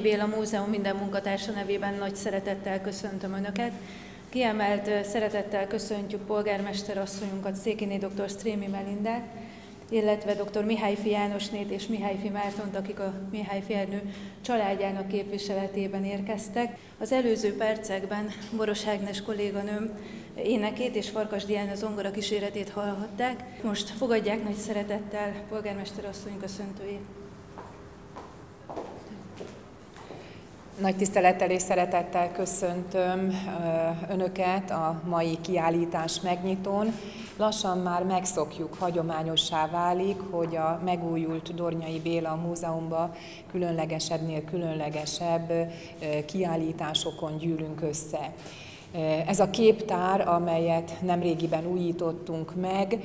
Dornyai Béla Múzeum minden munkatársa nevében nagy szeretettel köszöntöm Önöket. Kiemelt szeretettel köszöntjük polgármester asszonyunkat, Székiné dr. Strémi Melindát, illetve dr. Mihály Jánosnét és Mihály Mártont, akik a Mihály Ernő családjának képviseletében érkeztek. Az előző percekben Boros Ágnes kolléganőm énekét és Farkas Diana zongora kíséretét hallhatták. Most fogadják nagy szeretettel polgármester asszony köszöntőjét. Nagy tisztelettel és szeretettel köszöntöm Önöket a mai kiállítás megnyitón. Lassan már megszokjuk, hagyományossá válik, hogy a megújult Dornyai Béla Múzeumban különlegesebbnél különlegesebb kiállításokon gyűlünk össze. Ez a képtár, amelyet nemrégiben újítottunk meg,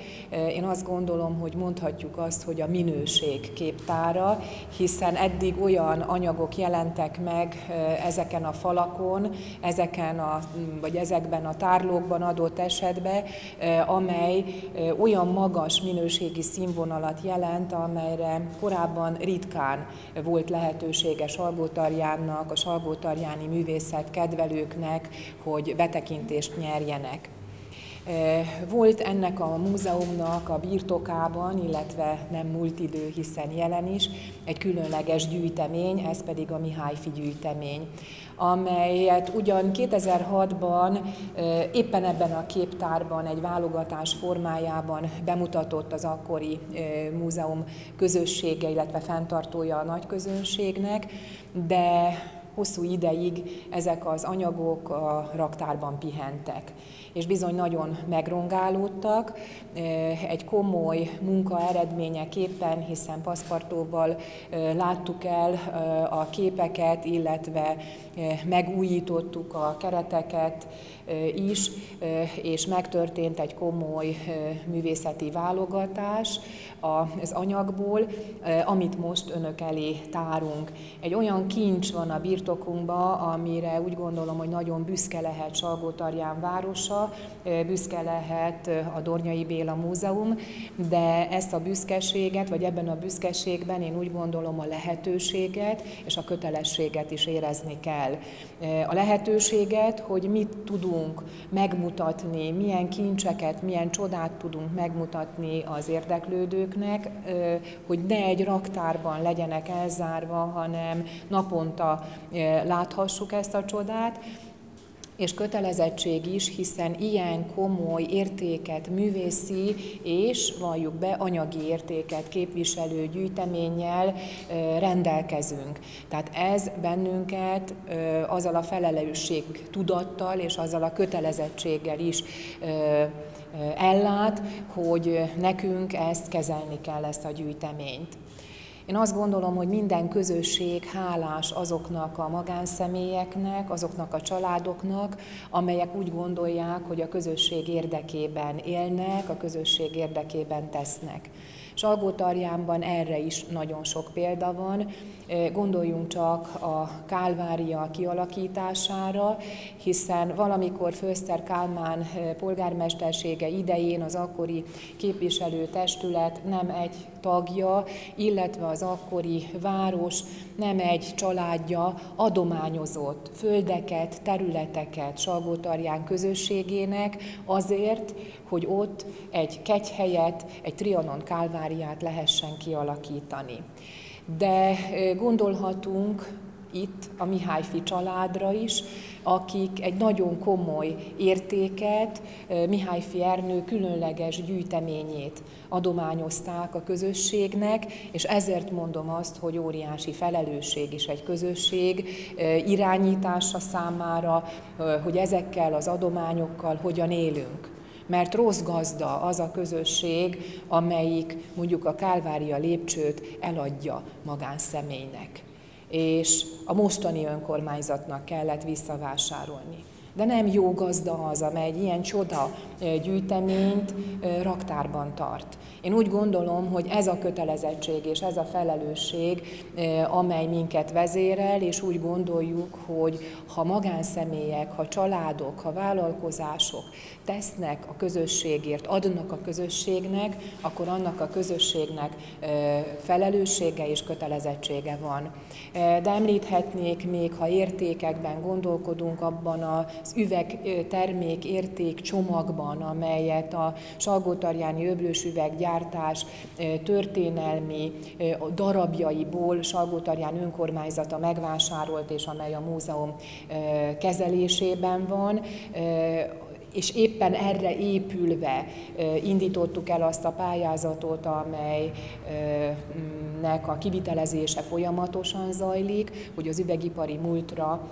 én azt gondolom, hogy mondhatjuk azt, hogy a minőség képtára, hiszen eddig olyan anyagok jelentek meg ezeken a falakon, ezeken a, vagy ezekben a tárlókban adott esetben, amely olyan magas minőségi színvonalat jelent, amelyre korábban ritkán volt lehetősége Salgótarjánnak, a Salgótarjáni művészet kedvelőknek, hogy betekintést nyerjenek. Volt ennek a múzeumnak a birtokában, illetve nem múlt idő, hiszen jelen is, egy különleges gyűjtemény, ez pedig a Mihályfi gyűjtemény, amelyet ugyan 2006-ban éppen ebben a képtárban egy válogatás formájában bemutatott az akkori múzeum közössége, illetve fenntartója a nagyközönségnek, de hosszú ideig ezek az anyagok a raktárban pihentek és bizony nagyon megrongálódtak. Egy komoly munka eredményeképpen, hiszen paszpartóval láttuk el a képeket, illetve megújítottuk a kereteket is, és megtörtént egy komoly művészeti válogatás az anyagból, amit most önök elé tárunk. Egy olyan kincs van a birtokunkban, amire úgy gondolom, hogy nagyon büszke lehet Salgótarján városa, büszke lehet a Dornyai Béla Múzeum, de ezt a büszkeséget, vagy ebben a büszkeségben én úgy gondolom a lehetőséget és a kötelességet is érezni kell. A lehetőséget, hogy mit tudunk megmutatni, milyen kincseket, milyen csodát tudunk megmutatni az érdeklődőknek, hogy ne egy raktárban legyenek elzárva, hanem naponta láthassuk ezt a csodát, és kötelezettség is, hiszen ilyen komoly értéket, művészi és valljuk be anyagi értéket képviselő gyűjteménnyel rendelkezünk. Tehát ez bennünket azzal a felelősség tudattal és azzal a kötelezettséggel is ellát, hogy nekünk ezt kezelni kell, ezt a gyűjteményt. Én azt gondolom, hogy minden közösség hálás azoknak a magánszemélyeknek, azoknak a családoknak, amelyek úgy gondolják, hogy a közösség érdekében élnek, a közösség érdekében tesznek. Salgótarjánban erre is nagyon sok példa van. Gondoljunk csak a Kálvária kialakítására, hiszen valamikor Főszter Kálmán polgármestersége idején az akkori képviselőtestület nem egy tagja, illetve az akkori város nem egy családja adományozott földeket, területeket Salgótarján közösségének azért, hogy ott egy kegyhelyet, egy Trianon Kálváriát lehessen kialakítani. De gondolhatunk itt a Mihályfi családra is, akik egy nagyon komoly értéket, Mihályfi Ernő különleges gyűjteményét adományozták a közösségnek, és ezért mondom azt, hogy óriási felelősség is egy közösség irányítása számára, hogy ezekkel az adományokkal hogyan élünk. Mert rossz gazda az a közösség, amelyik mondjuk a Kálvária lépcsőt eladja magánszemélynek és a mostani önkormányzatnak kellett visszavásárolni. De nem jó gazda az, amely egy ilyen csoda gyűjteményt raktárban tart. Én úgy gondolom, hogy ez a kötelezettség és ez a felelősség, amely minket vezérel, és úgy gondoljuk, hogy ha magánszemélyek, ha családok, ha vállalkozások tesznek a közösségért, adnak a közösségnek, akkor annak a közösségnek felelőssége és kötelezettsége van. De említhetnék még, ha értékekben gondolkodunk, abban az üvegtermék érték csomagban, amelyet a Salgótarjáni öblős üveggyártás történelmi darabjaiból Salgótarján önkormányzata megvásárolt, és amely a múzeum kezelésében van, és éppen erre épülve indítottuk el azt a pályázatot, amelynek a kivitelezése folyamatosan zajlik, hogy az üvegipari múltra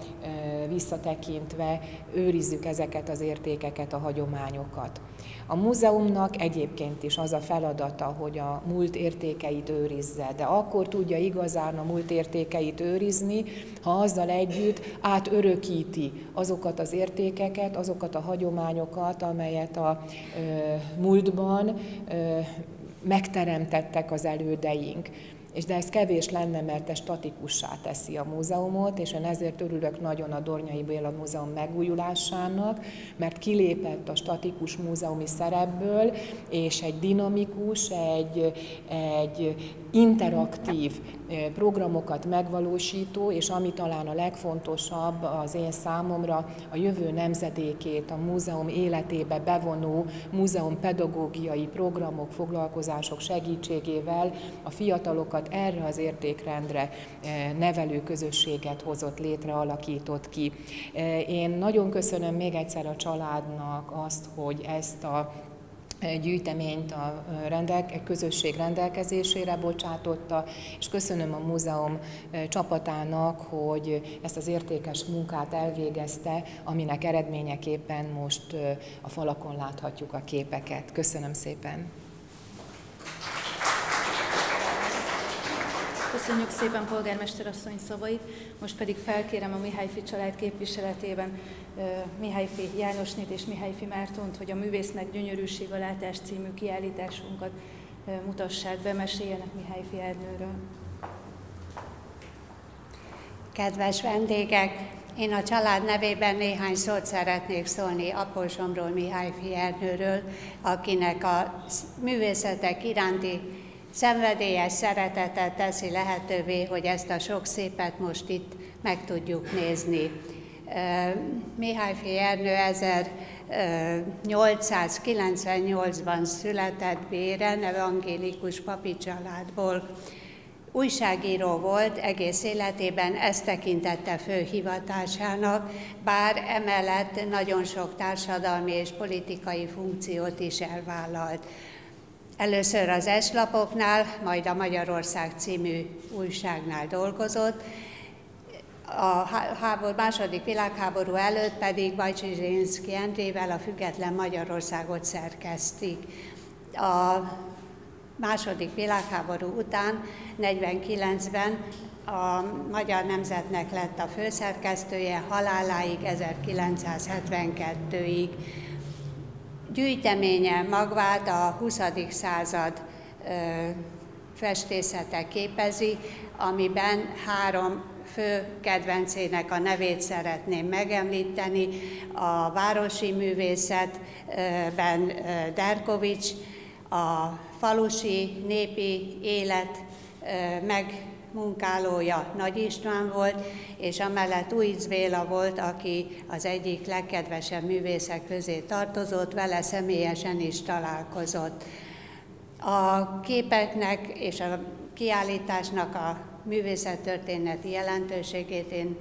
visszatekintve őrizzük ezeket az értékeket, a hagyományokat. A múzeumnak egyébként is az a feladata, hogy a múlt értékeit őrizze, de akkor tudja igazán a múlt értékeit őrizni, ha azzal együtt átörökíti azokat az értékeket, azokat a hagyományokat, amelyet a múltban megteremtettek az elődeink és de ez kevés lenne, mert ez statikussá teszi a múzeumot, és én ezért örülök nagyon a Dornyai Béla Múzeum megújulásának, mert kilépett a statikus múzeumi szerepből, és egy dinamikus, egy, egy interaktív programokat megvalósító, és ami talán a legfontosabb az én számomra, a jövő nemzedékét a múzeum életébe bevonó múzeum pedagógiai programok, foglalkozások segítségével a fiatalokat erre az értékrendre nevelő közösséget hozott létre, alakított ki. Én nagyon köszönöm még egyszer a családnak azt, hogy ezt a gyűjteményt a rendelke, közösség rendelkezésére bocsátotta, és köszönöm a múzeum csapatának, hogy ezt az értékes munkát elvégezte, aminek eredményeképpen most a falakon láthatjuk a képeket. Köszönöm szépen! Köszönjük szépen polgármester asszony szavait, most pedig felkérem a Mihályfi család képviseletében Mihályfi Jánosnét és Mihályfi Mártont, hogy a Művésznek Gyönyörűség a Látás című kiállításunkat mutassák be, meséljenek Mihályfi Ernőről. Kedves vendégek, én a család nevében néhány szót szeretnék szólni Apolsomról, Mihály Ernőről, akinek a művészetek iránti szenvedélyes szeretetet teszi lehetővé, hogy ezt a sok szépet most itt meg tudjuk nézni. Mihály Ernő 1898-ban született Béren, evangélikus papi családból. Újságíró volt, egész életében ezt tekintette fő hivatásának, bár emellett nagyon sok társadalmi és politikai funkciót is elvállalt. Először az eslapoknál, majd a Magyarország című újságnál dolgozott, a háború, második világháború előtt pedig Bajcsi Zsinszki Endrével a Független Magyarországot szerkesztik. A második világháború után, 49-ben a Magyar Nemzetnek lett a főszerkesztője, haláláig 1972-ig. Gyűjteménye magvát a 20. század festészete képezi, amiben három fő kedvencének a nevét szeretném megemlíteni. A városi művészetben Derkovics, a falusi népi élet meg munkálója Nagy István volt, és amellett Újc Béla volt, aki az egyik legkedvesebb művészek közé tartozott, vele személyesen is találkozott. A képeknek és a kiállításnak a művészettörténeti jelentőségét én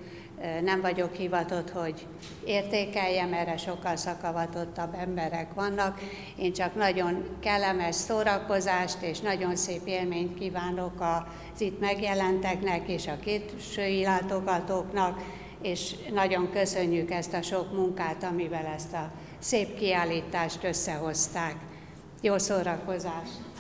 nem vagyok hivatott, hogy értékeljem, erre sokkal szakavatottabb emberek vannak. Én csak nagyon kellemes szórakozást és nagyon szép élményt kívánok az itt megjelenteknek és a kétsői látogatóknak, és nagyon köszönjük ezt a sok munkát, amivel ezt a szép kiállítást összehozták. Jó szórakozást!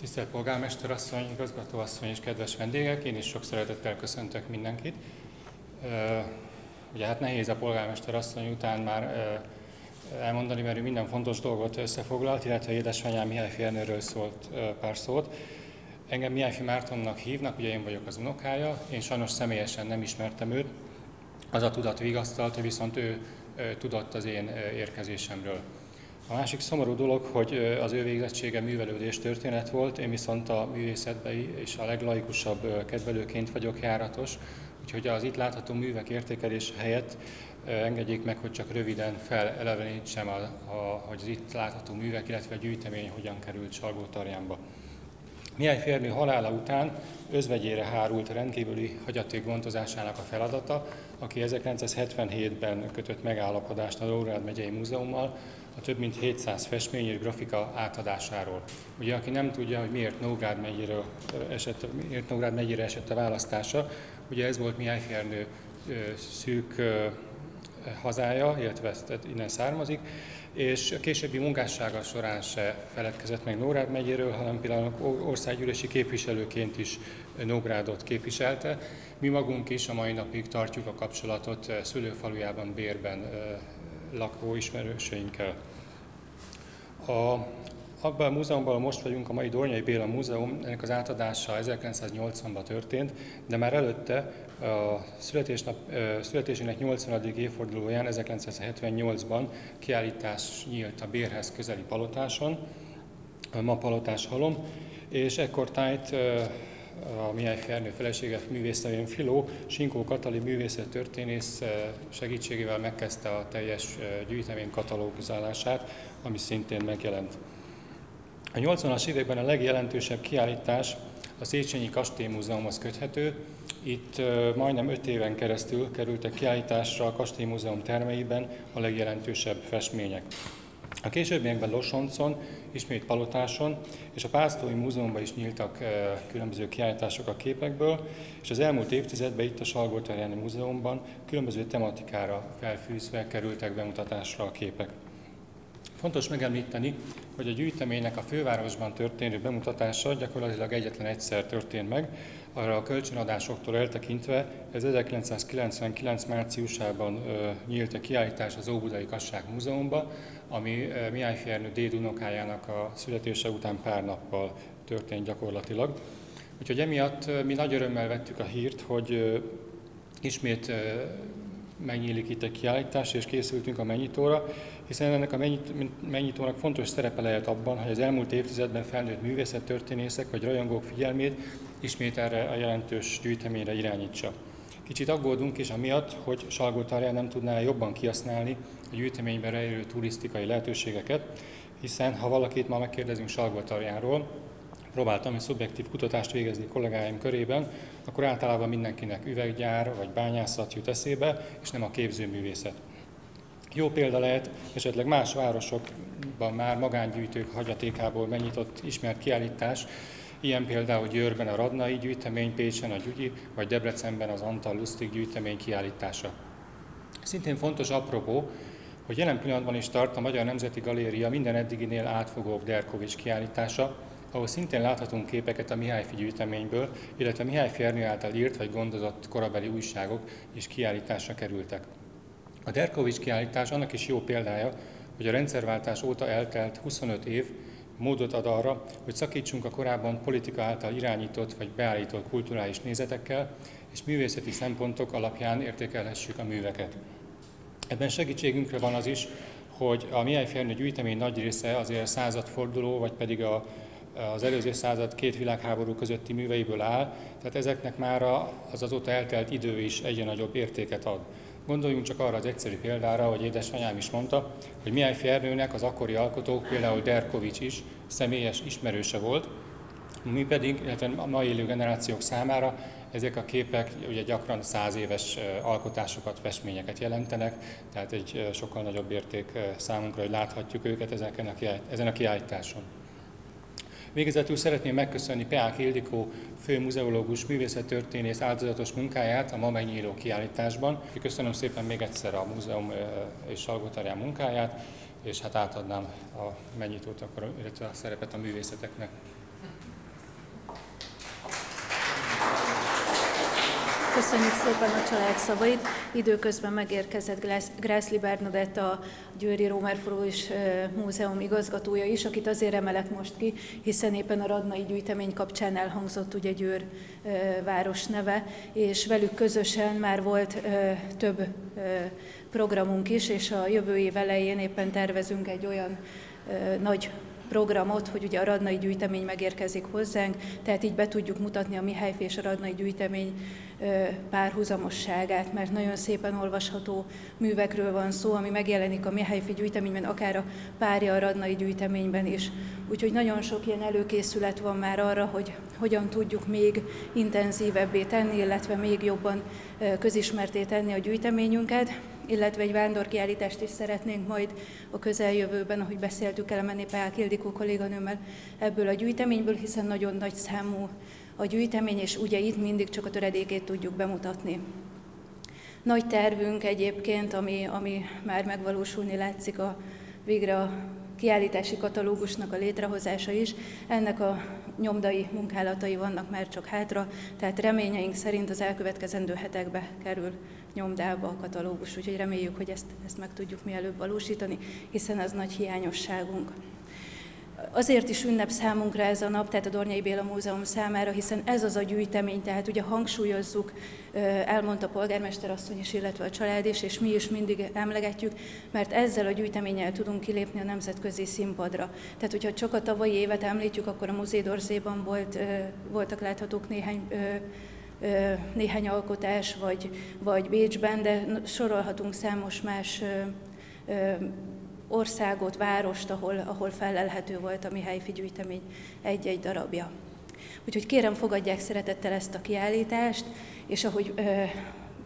Tisztelt polgármester asszony, igazgató asszony és kedves vendégek, én is sok szeretettel köszöntök mindenkit. Ugye hát nehéz a polgármester asszony után már elmondani, mert ő minden fontos dolgot összefoglalt, illetve édesanyám Mihály Férnőről szólt pár szót. Engem Mihály Mártonnak hívnak, ugye én vagyok az unokája, én sajnos személyesen nem ismertem őt, az a tudat vigasztalt, viszont ő tudott az én érkezésemről. A másik szomorú dolog, hogy az ő végzettsége művelődés történet volt, én viszont a művészetben és a leglaikusabb kedvelőként vagyok járatos, úgyhogy az itt látható művek értékelés helyett engedjék meg, hogy csak röviden felelevenítsem, a, a, hogy az itt látható művek, illetve a gyűjtemény hogyan került Salgótarjánba. Mihály férnő halála után özvegyére hárult rendkívüli hagyaték gondozásának a feladata, aki 1977-ben kötött megállapodást a Nógrád megyei múzeummal, a több mint 700 festmény és grafika átadásáról. Ugye, aki nem tudja, hogy miért Nógrád megyére esett, miért Nógrád megyére esett a választása, ugye ez volt Mihály Fernő szűk hazája, illetve innen származik, és a későbbi munkássága során se feledkezett meg Nógrád megyéről, hanem például országgyűlési képviselőként is Nógrádot képviselte. Mi magunk is a mai napig tartjuk a kapcsolatot szülőfalujában, Bérben lakó ismerőseinkkel. A, abban a múzeumban most vagyunk, a mai Dornyai Béla Múzeum, ennek az átadása 1980-ban történt, de már előtte a születésnap, születésének 80. évfordulóján 1978-ban kiállítás nyílt a Bérhez közeli palotáson, ma palotás halom, és ekkor tájt a Mihály Fernő felesége művésznevén Filó, Sinkó Katali művészettörténész segítségével megkezdte a teljes gyűjtemény katalógizálását, ami szintén megjelent. A 80-as években a legjelentősebb kiállítás a Széchenyi Kastélymúzeumhoz köthető. Itt majdnem 5 éven keresztül kerültek kiállításra a Kastélymúzeum termeiben a legjelentősebb festmények. A későbbiekben Losoncon, ismét Palotáson és a Pásztói Múzeumban is nyíltak különböző kiállítások a képekből, és az elmúlt évtizedben itt a Salgótarjáni Múzeumban különböző tematikára felfűzve kerültek bemutatásra a képek. Fontos megemlíteni, hogy a gyűjteménynek a fővárosban történő bemutatása gyakorlatilag egyetlen egyszer történt meg, arra a kölcsönadásoktól eltekintve ez 1999 márciusában ö, nyílt a kiállítás az Óbudai Kasság Múzeumban, ami Mihály Fernő déd unokájának a születése után pár nappal történt gyakorlatilag. Úgyhogy emiatt mi nagy örömmel vettük a hírt, hogy ismét megnyílik itt egy kiállítás, és készültünk a megnyitóra, hiszen ennek a megnyitónak fontos szerepe lehet abban, hogy az elmúlt évtizedben felnőtt művészettörténészek vagy rajongók figyelmét ismét erre a jelentős gyűjteményre irányítsa. Kicsit aggódunk is amiatt, hogy Salgótarján nem tudná jobban kihasználni a gyűjteményben rejlő turisztikai lehetőségeket, hiszen ha valakit ma megkérdezünk Salgótarjánról, próbáltam egy szubjektív kutatást végezni kollégáim körében, akkor általában mindenkinek üveggyár vagy bányászat jut eszébe, és nem a képzőművészet. Jó példa lehet esetleg más városokban már magángyűjtők hagyatékából megnyitott ismert kiállítás, Ilyen például Győrben a Radnai gyűjtemény, Pécsen a Gyugyi, vagy Debrecenben az Antal Lustig gyűjtemény kiállítása. Szintén fontos apropó, hogy jelen pillanatban is tart a Magyar Nemzeti Galéria minden eddiginél átfogóbb Derkovics kiállítása, ahol szintén láthatunk képeket a Mihály gyűjteményből, illetve Mihály Fernő által írt vagy gondozott korabeli újságok is kiállításra kerültek. A Derkovics kiállítás annak is jó példája, hogy a rendszerváltás óta eltelt 25 év módot ad arra, hogy szakítsunk a korábban politika által irányított vagy beállított kulturális nézetekkel, és művészeti szempontok alapján értékelhessük a műveket. Ebben segítségünkre van az is, hogy a Mihály Fernő gyűjtemény nagy része azért századforduló, vagy pedig a, az előző század két világháború közötti műveiből áll, tehát ezeknek már az azóta eltelt idő is egyre nagyobb értéket ad. Gondoljunk csak arra az egyszerű példára, hogy édesanyám is mondta, hogy Mihály Fernőnek az akkori alkotók, például Derkovics is személyes ismerőse volt, mi pedig, illetve a mai élő generációk számára ezek a képek ugye gyakran száz éves alkotásokat, festményeket jelentenek, tehát egy sokkal nagyobb érték számunkra, hogy láthatjuk őket ezen a kiállításon. Végezetül szeretném megköszönni Peák Ildikó főmuzeológus művészettörténész áldozatos munkáját a ma megnyíló kiállításban. Köszönöm szépen még egyszer a múzeum és Salgótarján munkáját, és hát átadnám a megnyitót, akkor, illetve a szerepet a művészeteknek. Köszönjük szépen a család szavait. Időközben megérkezett Grászli Bernadett, a Győri Rómer és Múzeum igazgatója is, akit azért emelek most ki, hiszen éppen a Radnai gyűjtemény kapcsán elhangzott ugye Győr város neve, és velük közösen már volt több programunk is, és a jövő év elején éppen tervezünk egy olyan nagy programot, hogy ugye a radnai gyűjtemény megérkezik hozzánk, tehát így be tudjuk mutatni a Mihályfi és a radnai gyűjtemény párhuzamosságát, mert nagyon szépen olvasható művekről van szó, ami megjelenik a Mihályfi gyűjteményben, akár a párja a radnai gyűjteményben is. Úgyhogy nagyon sok ilyen előkészület van már arra, hogy hogyan tudjuk még intenzívebbé tenni, illetve még jobban közismerté tenni a gyűjteményünket illetve egy vándorkiállítást is szeretnénk majd a közeljövőben, ahogy beszéltük Elemené Pál Kildikó kolléganőmmel ebből a gyűjteményből, hiszen nagyon nagy számú a gyűjtemény, és ugye itt mindig csak a töredékét tudjuk bemutatni. Nagy tervünk egyébként, ami, ami már megvalósulni látszik a végre a kiállítási katalógusnak a létrehozása is. Ennek a nyomdai munkálatai vannak már csak hátra, tehát reményeink szerint az elkövetkezendő hetekbe kerül nyomdába a katalógus, úgyhogy reméljük, hogy ezt, ezt meg tudjuk mielőbb valósítani, hiszen ez nagy hiányosságunk. Azért is ünnep számunkra ez a nap, tehát a Dornyai Béla Múzeum számára, hiszen ez az a gyűjtemény, tehát ugye hangsúlyozzuk, elmondta a polgármester asszony is, illetve a család is, és mi is mindig emlegetjük, mert ezzel a gyűjteménnyel tudunk kilépni a nemzetközi színpadra. Tehát, hogyha csak a tavalyi évet említjük, akkor a Muzédorzéban volt, voltak láthatók néhány néhány alkotás, vagy, vagy Bécsben, de sorolhatunk számos más országot, várost, ahol, ahol felelhető volt a Mihályfi gyűjtemény egy-egy darabja. Úgyhogy kérem, fogadják szeretettel ezt a kiállítást, és ahogy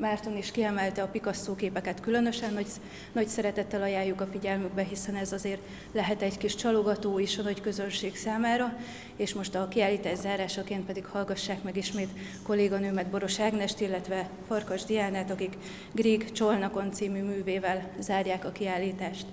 Márton is kiemelte a Picasso képeket, különösen nagy, nagy szeretettel ajánljuk a figyelmükbe, hiszen ez azért lehet egy kis csalogató is a nagy közönség számára, és most a kiállítás zárásaként pedig hallgassák meg ismét kolléganőmet Boros Ágnest, illetve Farkas Diánát, akik Grieg Csolnakon című művével zárják a kiállítást.